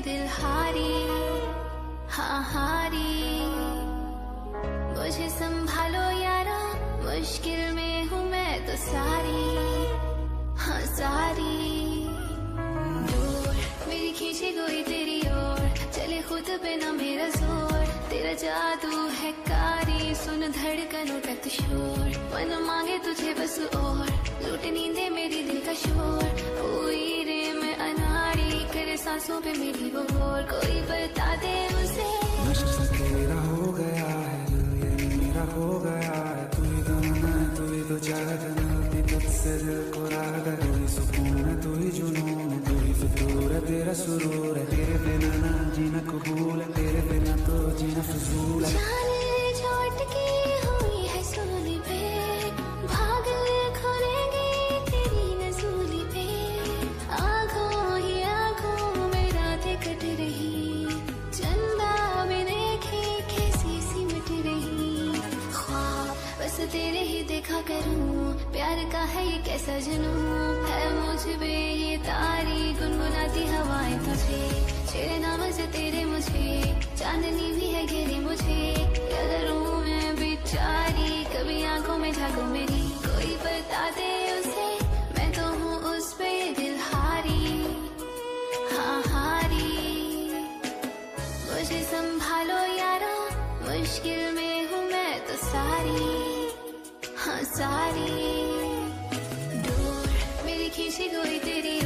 दिल हारी हाँ हारी। मुझे संभालो मुश्किल में हूँ मैं तो सारी हाँ सारी। मेरी खींची तेरी चले खुद पे मेरा तेरा जादू है कारी, सुन धड़कनों का शोर। मन मांगे तुझे बस और, लूट नींदे मेरी दिल का शोर। पे मेरी वो और कोई बता दे उसे। तेरा हो गया है ये मेरा हो गया है। तू ही तो मना है तू ही तो चाहत तक से दिल को राहत है। तू ही सुकून है तू ही जुनून है। तू ही फितूर है तेरा सुरूर है। तेरे बिना ना जीना कबूल है। तेरे बिना तो जीना फजूल है। देखा करूँ? प्यार का है ये कैसा जुनून? है मुझ पे ये तारी, गुनगुनाती हवाएँ तुझे। तेरे नाम से तेरे मुझे, चांदनी भी है घेरे मुझे। करूँ मैं बेचारी, कभी आँखों में झांको मेरी। कोई बता दे उसे, मैं तो हूँ उस पे दिल हारी। हाँ हारी। मुझे संभालो यारा, मुश्किल में हूँ मैं तो सारी। हाँ सारी डोर मेरी खींची कोई तेरी